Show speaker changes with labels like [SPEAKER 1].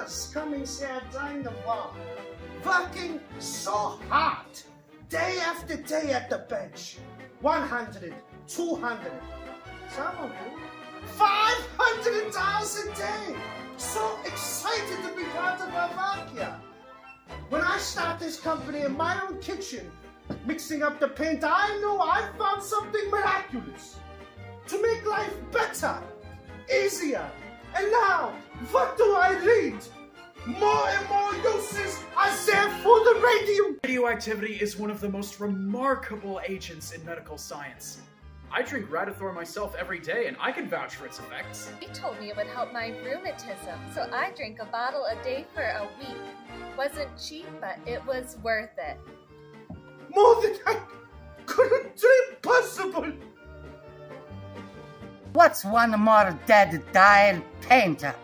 [SPEAKER 1] years coming here down the bar, working so hard, day after day at the bench. 100, 200, some of you, 500 dollars a day. So excited to be part of Avakia. When I start this company in my own kitchen, mixing up the paint, I know I found something miraculous to make life better, easier. And now, what do I read? More and more uses are there for the radio.
[SPEAKER 2] Radioactivity is one of the most remarkable agents in medical science. I drink Radithor myself every day, and I can vouch for its effects.
[SPEAKER 3] He told me it would help my rheumatism, so I drink a bottle a day for a week. Wasn't cheap, but it was worth it.
[SPEAKER 1] More than I
[SPEAKER 4] What's one more dead dial painter?